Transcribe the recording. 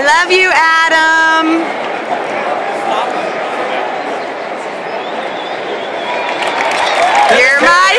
I love you, Adam. You're my